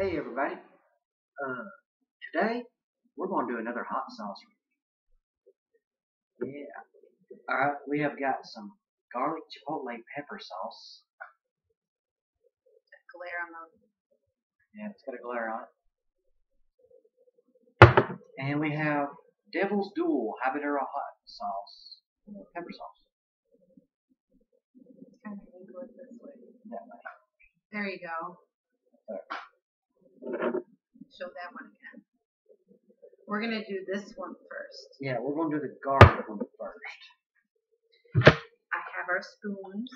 Hey everybody. Uh, today we're going to do another hot sauce review. Yeah. Alright, we have got some garlic chipotle pepper sauce. glare on the Yeah, it's got a glare on it. And we have Devil's Duel habanero hot sauce. Pepper sauce. kind of angle it this way. That way. There you go. Show that one again. We're gonna do this one first. Yeah, we're going to do the garlic one first. I have our spoons.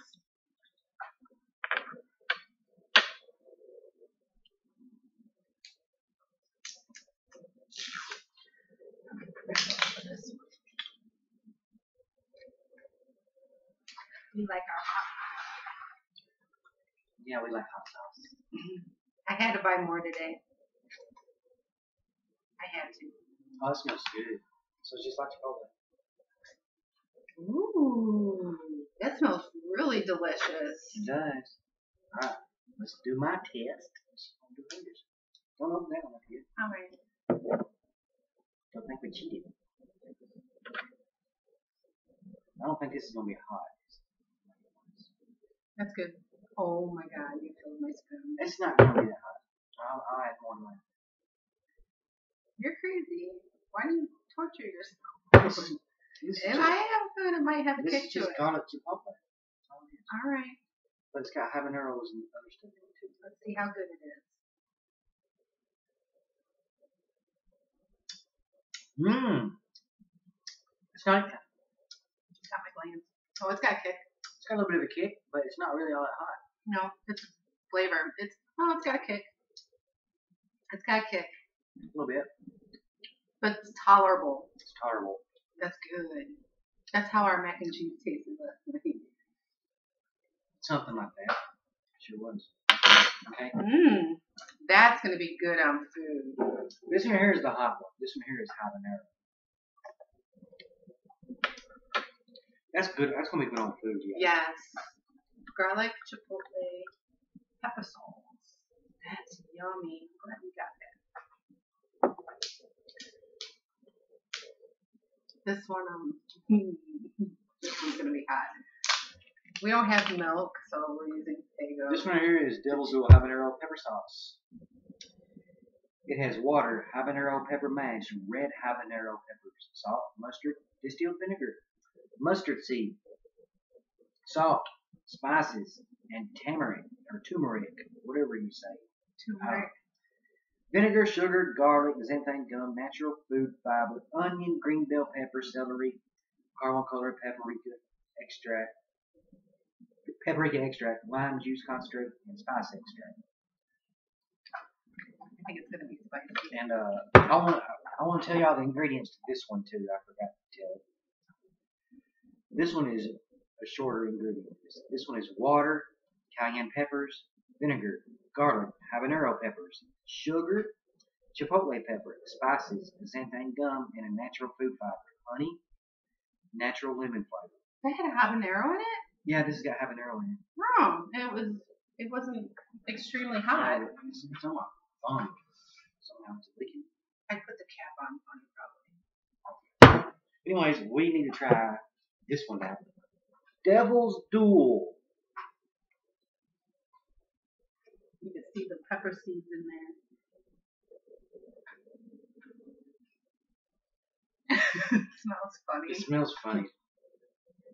We like our hot. Yeah, we like hot sauce. I had to buy more today. I had to. Oh, that smells good. So it's just like chipotle. Ooh, that smells really delicious. It does. Alright, let's do my test. Don't do yours. Don't open that one up here. All right. Don't think we cheated. I don't think this is gonna be hot. That's good. Oh my god, you filled my spoon. It's not gonna be that hot. I'll, I'll add more than You're crazy. Why do you torture yourself? This this is If just, I have food, it might have a this kick is to just it. garlic chipotle. That's all it is. All right. But it's got habaneros and other stuff in it too. Let's see how good it is. Mmm. It's not. It's got my glands. Oh, it's got a kick. It's got a little bit of a kick, but it's not really all that hot. No, it's flavor. It's oh, it's got a kick. It's got a kick, A little bit. But it's tolerable. It's tolerable. That's good. That's how our mac and cheese tasted last night. Something like that. Sure was. Okay. Mmm. That's gonna be good on food. This one here is the hot one. This one here is habanero. That's good. That's gonna be good on food. Yeah. Yes. Garlic chipotle pepper sauce. That's yummy. I'm glad we got This one, um, this one's gonna be hot. We don't have milk, so we're using Faygo. This one here is Devil's Duel habanero pepper sauce. It has water, habanero pepper mash, red habanero peppers, salt, mustard, distilled vinegar, mustard seed, salt, spices, and tamarind or turmeric, whatever you say. Turmeric. Vinegar, sugar, garlic, xanthan gum, natural food fiber, onion, green bell pepper, celery, caramel color, paprika extract, paprika extract, lime juice concentrate, and spice extract. I think it's gonna be spicy. And uh, I want I want to tell y'all the ingredients to this one too. I forgot to tell. You. This one is a shorter ingredient. This, this one is water, cayenne peppers, vinegar, garlic, habanero peppers, sugar, chipotle pepper, spices, xanthan gum, and a natural food fiber, honey, natural lemon flavor. That had a habanero in it? Yeah, this has got habanero in it. No, it was. It wasn't extremely hot. It's, it's on my phone. Somehow it's leaking. I put the cap on on it probably. Anyways, we need to try this one now. Devil's Duel. You can see the pepper seeds in there. it smells funny. It smells funny.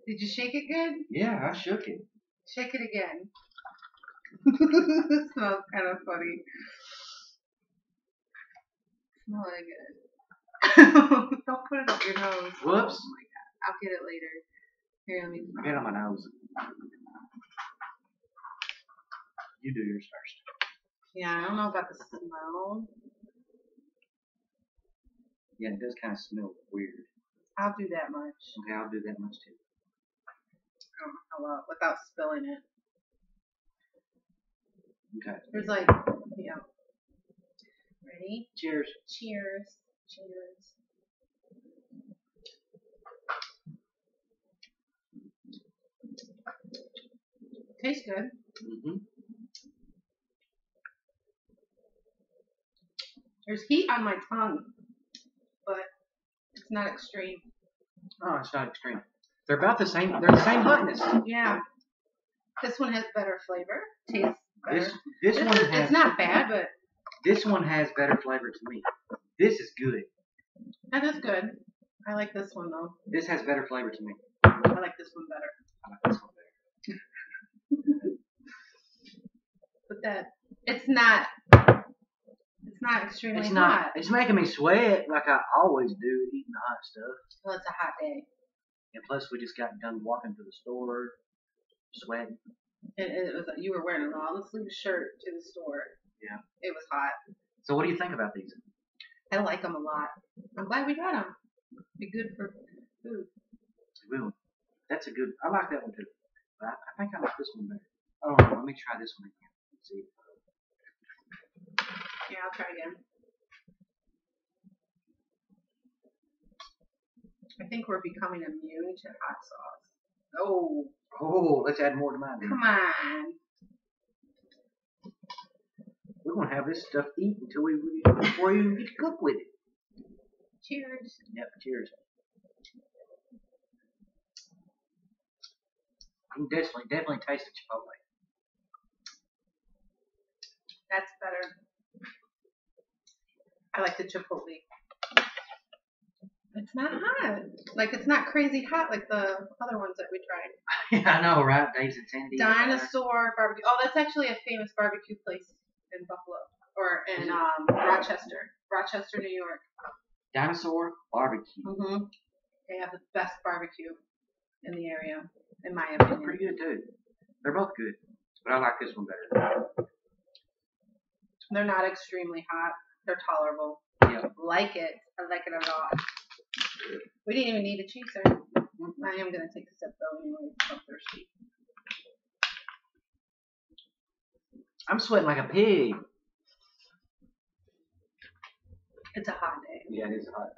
Did you shake it good? Yeah, I shook it. Shake it again. it smells kind of funny. Smell it good. Don't put it up your nose. Whoops. Oh my god. I'll get it later. Here, let me I got on my nose. You do yours first. Yeah, I don't know about the smell. Yeah, it does kind of smell weird. I'll do that much. Okay, I'll do that much too. Know how well, without spilling it. Okay. There's like, yeah. Ready? Cheers. Cheers. Cheers. Tastes good. Mm-hmm. There's heat on my tongue, but it's not extreme. Oh, it's not extreme. They're about the same. They're the same hotness. Yeah. This one has better flavor. Tastes better. This this This one is- has it's not bad, but this one has better flavor to me. This is good. that is good. I like this one though. This has better flavor to me. I like this one better. I like this one better. But that it's not. It's not extremely It's not. hot. It's making me sweat like I always do eating the hot stuff. Well, it's a hot day. And plus, we just got done walking to the store, sweating. And it was. You were wearing a long sleeve shirt to the store. Yeah. It was hot. So, what do you think about these? I like them a lot. I'm glad we got them. Be good for food. Ooh, that's a good. I like that one too. But I, I think I like this one better. Oh, no, let me try this one again. Let's see. Yeah, I'll try again. I think we're becoming immune to hot sauce. Oh, Oh, let's add more to mine. come on. We're gonna have this stuff eat until we before you even get to cook with it. Cheers. Yep. Cheers. You can definitely, definitely taste the chipotle. That's better. I like the chipotle. It's not hot. Like it's not crazy hot like the other ones that we tried. yeah, I know, right? Dave's Insanity. Dinosaur barbecue. Oh, that's actually a famous barbecue place in Buffalo or in um Rochester, Rochester, New York. Dinosaur barbecue. hmm They have the best barbecue in the area, in my opinion. pretty good too. They're both good, but I like this one better. They're not extremely hot. They're tolerable. Yeah. Like it. I like it a lot. We didn't even need a chaser. Mm-hmm. I am gonna take a sip though anyway. I'm thirsty. I'm sweating like a pig. It's a hot day. Yeah, it is hot.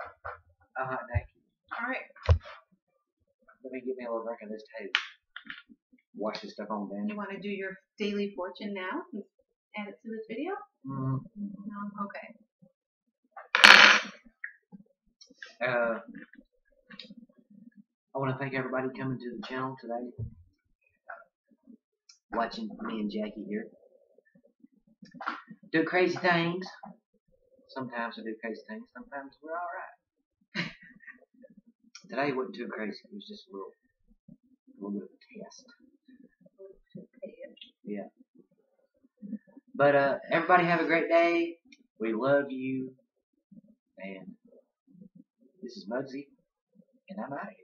A hot day. All right. Let me get me a little drink of this too. Wash this stuff on then. You want to do your daily fortune now? and Add it to this video? Mm, No. Okay. uh, I want to thank everybody coming to the channel today. Watching me and Jackie here. Do crazy things. Sometimes I do crazy things. Sometimes we're alright. today wasn't too crazy. It was just a little, a little bit of a test. Yeah. But uh, everybody have a great day. We love you. And this is Mugzee, and I'm out of here.